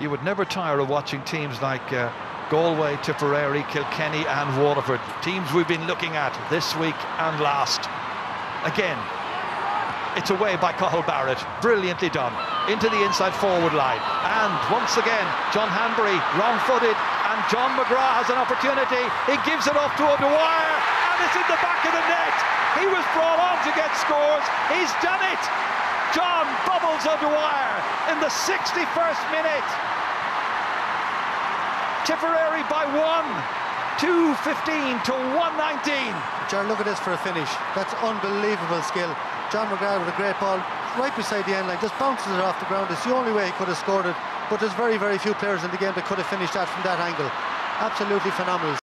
you would never tire of watching teams like uh, Galway, Tipperary, Kilkenny and Waterford. Teams we've been looking at this week and last. Again, it's away by Cathal Barrett. Brilliantly done. Into the inside forward line. And once again, John Hanbury wrong-footed and John McGrath has an opportunity. He gives it off to O'Dwyer and it's in the back of the net. He was brought on to get scores. He's done it. Bubbles O'Dwyer in the 61st minute. Tipperary by one. 2.15 to 119. John, look at this for a finish. That's unbelievable skill. John McGrath with a great ball right beside the end line, just bounces it off the ground. It's the only way he could have scored it. But there's very, very few players in the game that could have finished that from that angle. Absolutely phenomenal.